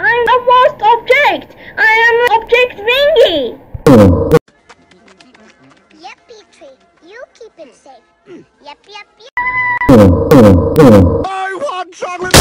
I'm a forced object! I am Object Ringy. Yep, Petrie. You keep it safe. Yep, yep, yep. I want chocolate!